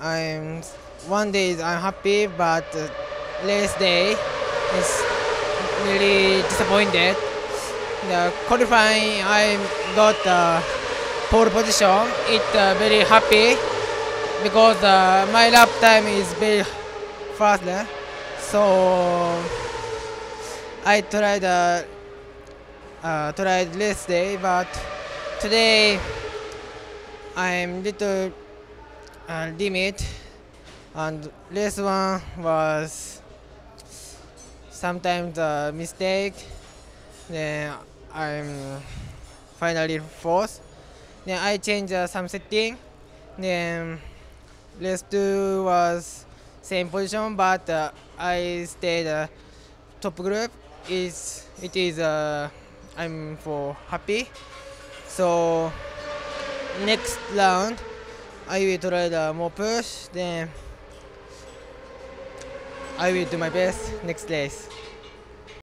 I'm one day I'm happy, but uh, race day is really disappointed. The qualifying I got the pole position. It uh, very happy because uh, my lap time is very fast. eh? So I tried uh, uh, tried race day, but today I'm little uh, limit and race one was sometimes a mistake. Then I'm finally fourth. Then I changed uh, some setting. Then race two was same position, but uh, I stayed uh, top group. Is it is uh, I'm for happy. So next round I will try the more push. Then I will do my best next race.